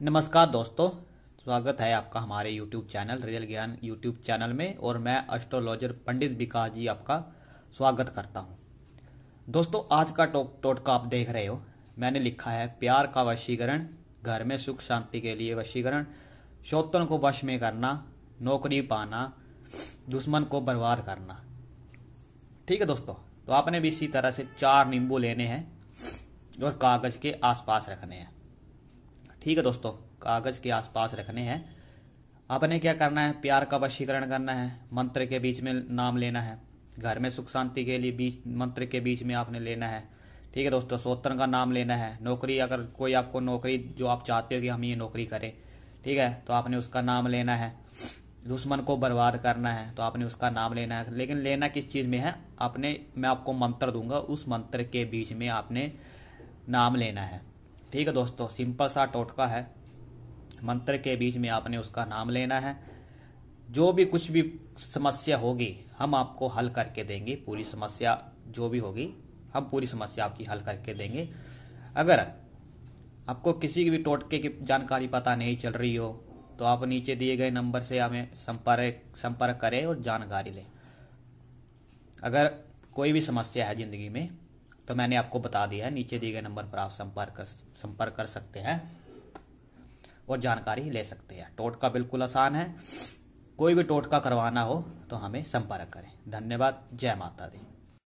नमस्कार दोस्तों स्वागत है आपका हमारे YouTube channel real Gyan YouTube channel में और मैं एस्ट्रोलॉजर पंडित विकास जी आपका स्वागत करता हूँ। दोस्तों आज का टो, टोटका आप देख रहे हो। मैंने लिखा है प्यार का वशीकरण घर में सुख शांति के लिए वशीकरण शोतन को वश में करना नौकरी पाना दुश्मन को बर्बाद करना। ठीक है दोस्तों तो आपने भी इसी तरह से चार नींबू लेने हैं और कागज़ के आसपास रखने हैं। ठीक है दोस्तों, कागज़ के आसपास रखने हैं। आपने क्या करना है? प्यार का वशीकरण करना है, मंत्र के बीच में नाम लेना है। घर में सुख शांति के लिए बीच, मंत्र के बीच में आपने लेना है। ठीक है दोस्तों, सोतन का नाम लेना है। नौकरी, अगर कोई आपको नौकरी, जो आप चाहते हो कि हम ये नौकरी करें, ठीक है तो आपने उसका नाम लेना है। दुश्मन को बर्बाद करना है तो आपने उसका नाम लेना है। लेकिन लेना किस चीज़ में है? आपने, मैं आपको मंत्र दूँगा, उस मंत्र के बीच में आपने नाम लेना है। ठीक है दोस्तों सिंपल सा टोटका है। मंत्र के बीच में आपने उसका नाम लेना है। जो भी कुछ भी समस्या होगी, हम आपको हल करके देंगे। पूरी समस्या जो भी होगी, हम पूरी समस्या आपकी हल करके देंगे। अगर आपको किसी की भी टोटके की जानकारी पता नहीं चल रही हो तो आप नीचे दिए गए नंबर से हमें संपर्क संपर्क करें और जानकारी लें। अगर कोई भी समस्या है ज़िंदगी में तो मैंने आपको बता दिया है, नीचे दिए गए नंबर पर आप संपर्क कर संपर्क कर सकते हैं और जानकारी ले सकते हैं। टोटका बिल्कुल आसान है। कोई भी टोटका करवाना हो तो हमें संपर्क करें। धन्यवाद। जय माता दी।